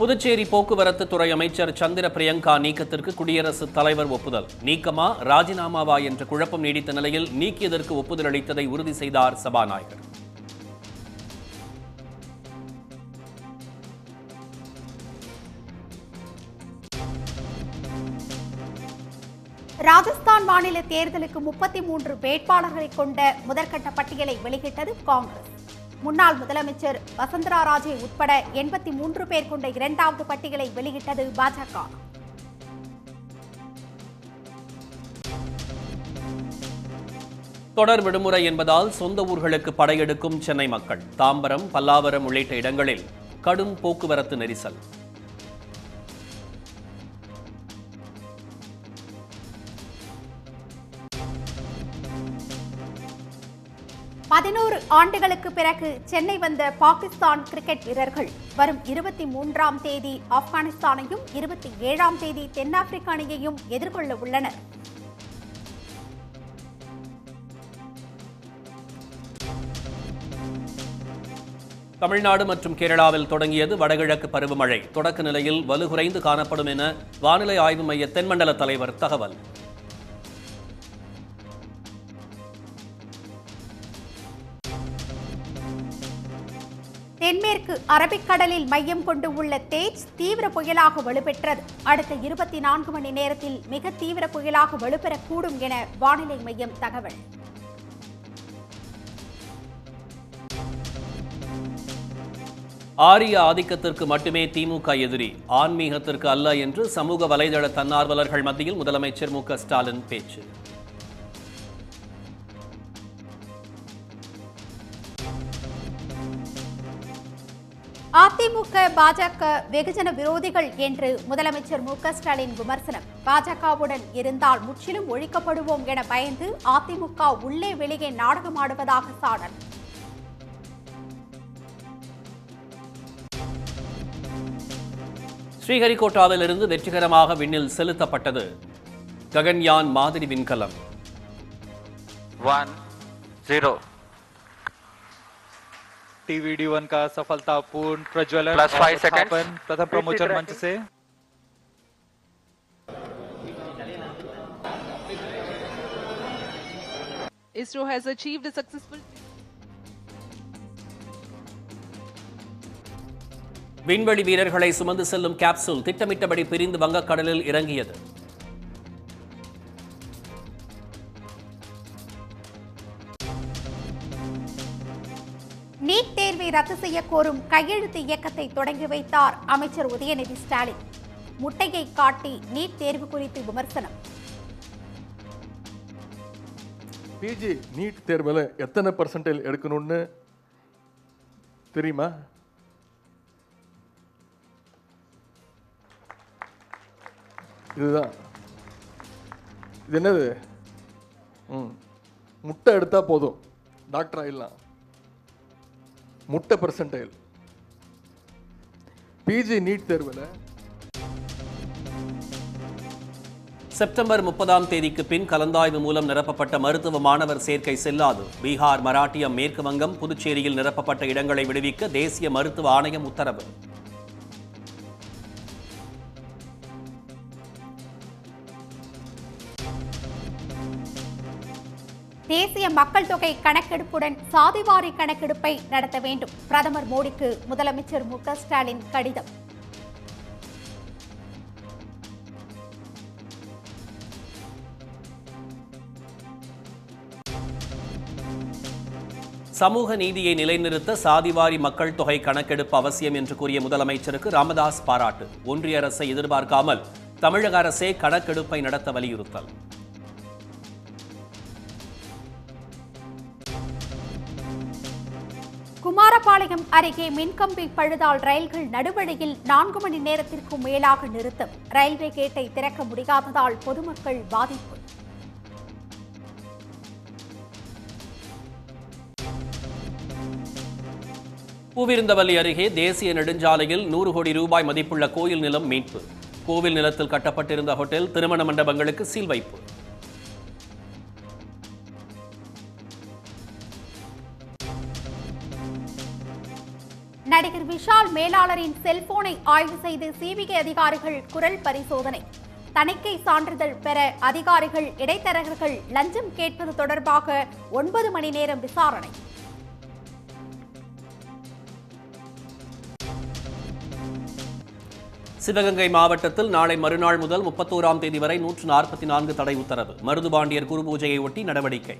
புதுச்சேரி போக்குவரத்து துறை அமைச்சர் சந்திர பிரியங்கா நீக்கத்திற்கு குடியரசுத் தலைவர் ஒப்புதல். நீக்கமா ராஜினாமாவா என்ற குழப்பம் நீடித்த நிலையில் நீக்கியதற்கு ஒப்புதல் அளித்ததை உறுதி செய்தார் சபாநாயகர். ராஜஸ்தான் மாநில தேர்தலுக்கு முப்பத்தி மூன்று வேட்பாளர்களை கொண்ட முதற்கட்ட பட்டியலை வெளியிட்டது காங்கிரஸ். முன்னாள் முதலமைச்சர் வசந்தரா ராஜே உட்பட எண்பத்தி மூன்று பேர் கொண்ட இரண்டாவது பட்டியலை வெளியிட்டது பாஜக. தொடர் விடுமுறை என்பதால் சொந்த ஊர்களுக்கு படையெடுக்கும் சென்னை மக்கள். தாம்பரம் பல்லாவரம் உள்ளிட்ட இடங்களில் கடும் போக்குவரத்து நெரிசல். பதினோரு ஆண்டுகளுக்கு பிறகு சென்னை வந்த பாகிஸ்தான் கிரிக்கெட் வீரர்கள் வரும் இருபத்தி மூன்றாம் தேதி ஆப்கானிஸ்தானையும் இருபத்தி ஏழாம் தேதி தென்னாப்பிரிக்க அணியையும் எதிர்கொள்ள உள்ளனர். தமிழ்நாடு மற்றும் கேரளாவில் தொடங்கியது வடகிழக்கு பருவமழை. தொடக்க நிலையில் வலுகுறைந்து காணப்படும் என வானிலை ஆய்வு மைய தென்மண்டல தலைவர் தகவல். தென்மேற்கு அரபிக்கடலில் மையம் கொண்டு உள்ள தேஜ் தீவிர புயலாக வலுப்பெற்றது. அடுத்த இருபத்தி நான்கு மணி நேரத்தில் மிக தீவிர புயலாக வலுப்பெறக்கூடும் என வானிலை மையம் தகவல். ஆரிய ஆதிக்கத்திற்கு மட்டுமே திமுக எதிரி ஆன்மீகத்திற்கு அல்ல என்று சமூக வலைதள தன்னார்வலர்கள் மத்தியில் முதலமைச்சர் மு ஸ்டாலின் பேச்சு. அதிமுக பாஜக வெகுஜன விரோதிகள் என்று முதலமைச்சர் மு ஸ்டாலின் விமர்சனம். பாஜகவுடன் இருந்தால் முற்றிலும் ஒழிக்கப்படுவோம் என பயந்து அதிமுக உள்ளே வெளியே நாடகமாடுவதாக சாடல் ஸ்ரீஹரிகோட்டாவிலிருந்து வெற்றிகரமாக விண்ணில் செலுத்தப்பட்டது ககன்யான் மாதிரி விண்கலம். ஒன் ஜீரோ टीवीडी वन का सफलतापूर्ण प्रज्वलन Plus और five seconds. उत्थापन प्रथम प्रमोचन मंच से ISRO has achieved a successful விண்வெளி வீரர்களை சுமந்து செல்லும் கேப்சூல் திட்டமிட்டபடி பிரிந்து வங்கக்கடலில் இறங்கியது நீட் ரத்து செய்ய கோரும் கையெழுத்து இயக்கத்தை தொடங்கி வைத்தார் அமைச்சர் உதயநிதி ஸ்டாலின். முட்டையை காட்டி நீட் தேர்வு குறித்து விமர்சனம். பிஜி நீட் தேர்வில் எத்தனை பர்சன்டேஜ் எடுக்கணும்னு தெரியுமா? இதுதான். இது என்னது? ம். முட்டை எடுத்தால் போதும். டாக்டர் ஆகிடலாம் முட்டை பர்சன்டைல் பிஜி நீட் தேர்வில். செப்டம்பர் முப்பதாம் தேதிக்கு பின் கலந்தாய்வு மூலம் நிரப்பப்பட்ட மருத்துவ மாணவர் சேர்க்கை செல்லாது. பீகார் மராட்டியம் மேற்கு வங்கம் புதுச்சேரியில் நிரப்பப்பட்ட இடங்களை விடுவிக்க தேசிய மருத்துவ ஆணையம் உத்தரவு. தேசிய மக்கள் தொகை கணக்கெடுப்புடன் சாதிவாரி கணக்கெடுப்பை நடத்த வேண்டும். பிரதமர் மோடிக்கு முதலமைச்சர் மு ஸ்டாலின் கடிதம். சமூக நீதியை நிலைநிறுத்த சாதிவாரி மக்கள் தொகை கணக்கெடுப்பு அவசியம் என்று கூறிய முதலமைச்சருக்கு ராமதாஸ் பாராட்டு. ஒன்றிய அரசை எதிர்பார்க்காமல் தமிழக அரசே கணக்கெடுப்பை நடத்த வலியுறுத்தல். குமாரபாளையம் அருகே மின்கம்பி பழுதால் ரயில்கள் நடுவழியில் நான்கு மணி நேரத்திற்கும் மேலாக நிறுத்தம். ரயில்வே கேட்டை திறக்க முடியாததால் பொதுமக்கள் பாதிப்பு. பூவிருந்தவல்லி அருகே தேசிய நெடுஞ்சாலையில் நூறு கோடி ரூபாய் மதிப்புள்ள கோயில் நிலம் மீட்பு. கோவில் நிலத்தில் கட்டப்பட்டிருந்த ஹோட்டல் திருமண மண்டபங்களுக்கு சீல் வைப்பு. நடிகர் விஷால் மேலாளரின் செல்போனை ஆய்வு செய்து சிபிஐ அதிகாரிகள் குரல் பரிசோதனை. தணிக்கை சான்றிதழ் பெற அதிகாரிகள் இடைத்தரகர்கள் லஞ்சம் கேட்பது தொடர்பாக ஒன்பது மணி நேரம் விசாரணை. சிவகங்கை மாவட்டத்தில் நாளை மறுநாள் முதல் முப்பத்தோராம் தேதி வரை நூற்று நாற்பத்தி நான்கு தடை உத்தரவு. மருதுபாண்டியர் குரு பூஜையை ஒட்டி நடவடிக்கை.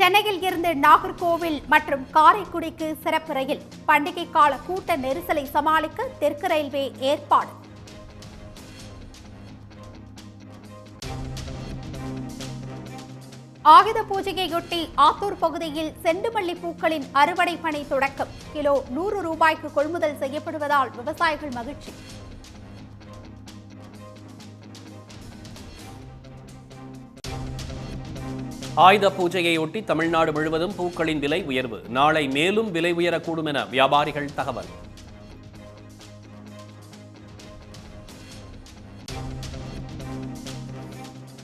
சென்னையில் இருந்து நாகர்கோவில் மற்றும் காரைக்குடிக்கு சிறப்பு ரயில் பண்டிகை கால கூட்ட நெரிசலை சமாளிக்க தெற்கு ரயில்வே ஏற்பாடு. ஆயுத பூஜையையொட்டி ஆத்தூர் பகுதியில் செண்டுமல்லி பூக்களின் அறுவடை பணி தொடக்கம். கிலோ நூறு ரூபாய்க்கு கொள்முதல் செய்யப்படுவதால் விவசாயிகள் மகிழ்ச்சி. ஆயுத பூஜையையொட்டி தமிழ்நாடு முழுவதும் பூக்களின் விலை உயர்வு. நாளை மேலும் விலை உயரக்கூடும் என வியாபாரிகள் தகவல்.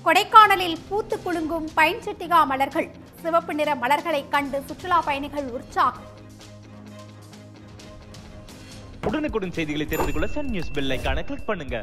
கொடைக்கானலில் பூத்து குலுங்கும் பைன் சிட்டிகா மலர்கள். சிவப்பு நிற மலர்களை கண்டு சுற்றுலா பயணிகள் உற்சாகம். உடனுக்குடன் செய்திகளை தெரிந்து கொள்ள சன் நியூஸ் பெல் ஐகானை கிளிக் பண்ணுங்க.